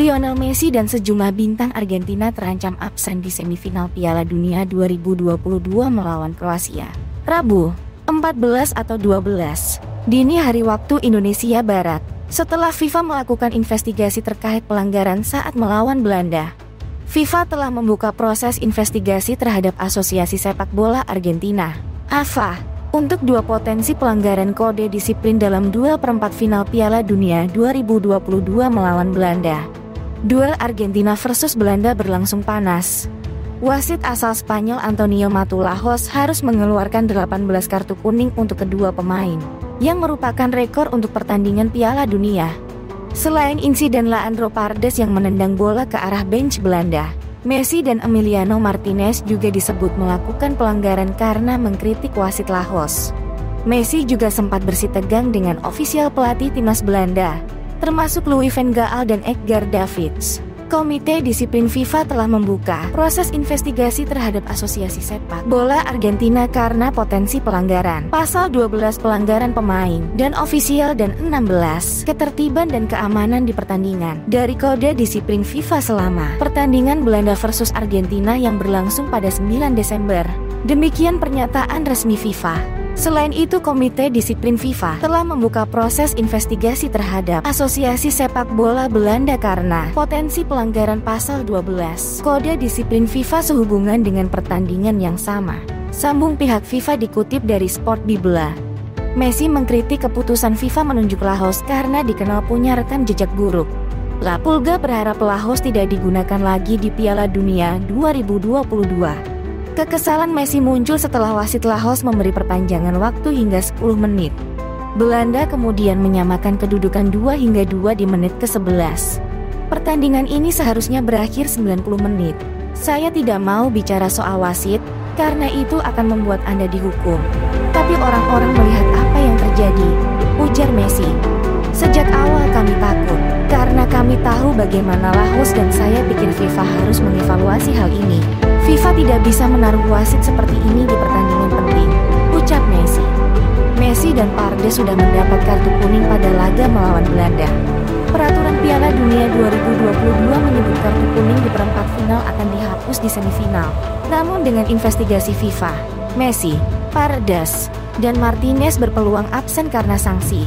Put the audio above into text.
Lionel Messi dan sejumlah bintang Argentina terancam absen di semifinal Piala Dunia 2022 melawan Kroasia. Rabu, 14 atau 12, dini hari waktu Indonesia Barat, setelah FIFA melakukan investigasi terkait pelanggaran saat melawan Belanda. FIFA telah membuka proses investigasi terhadap Asosiasi Sepak Bola Argentina, AFA, untuk dua potensi pelanggaran kode disiplin dalam duel perempat final Piala Dunia 2022 melawan Belanda. Duel Argentina versus Belanda berlangsung panas. Wasit asal Spanyol Antonio Matulahos harus mengeluarkan 18 kartu kuning untuk kedua pemain, yang merupakan rekor untuk pertandingan Piala Dunia. Selain insiden Leandro Pardes yang menendang bola ke arah bench Belanda, Messi dan Emiliano Martinez juga disebut melakukan pelanggaran karena mengkritik wasit Lahos. Messi juga sempat bersih tegang dengan ofisial pelatih timnas Belanda, termasuk Louis van Gaal dan Edgar Davids. Komite Disiplin FIFA telah membuka proses investigasi terhadap Asosiasi Sepak Bola Argentina karena potensi pelanggaran. Pasal 12 pelanggaran pemain dan ofisial dan 16 ketertiban dan keamanan di pertandingan dari kode disiplin FIFA selama pertandingan Belanda versus Argentina yang berlangsung pada 9 Desember. Demikian pernyataan resmi FIFA. Selain itu, Komite Disiplin FIFA telah membuka proses investigasi terhadap Asosiasi Sepak Bola Belanda karena potensi pelanggaran pasal 12 Kode Disiplin FIFA sehubungan dengan pertandingan yang sama. Sambung pihak FIFA dikutip dari Sport Bibla. Messi mengkritik keputusan FIFA menunjuk Lahos karena dikenal punya rekam jejak buruk. La Pulga berharap Lahos tidak digunakan lagi di Piala Dunia 2022. Kekesalan Messi muncul setelah wasit Lahos memberi perpanjangan waktu hingga 10 menit. Belanda kemudian menyamakan kedudukan 2 hingga 2 di menit ke-11. Pertandingan ini seharusnya berakhir 90 menit. Saya tidak mau bicara soal wasit, karena itu akan membuat Anda dihukum. Tapi orang-orang melihat apa yang terjadi, ujar Messi. Sejak awal kami takut, karena kami tahu bagaimana Lahos dan saya pikir FIFA harus mengevaluasi hal ini. FIFA tidak bisa menaruh wasit seperti ini di pertandingan penting, ucap Messi. Messi dan Parde sudah mendapat kartu kuning pada laga melawan Belanda. Peraturan Piala Dunia 2022 menyebut kartu kuning di perempat final akan dihapus di semifinal. Namun dengan investigasi FIFA, Messi, Pardes, dan Martinez berpeluang absen karena sanksi.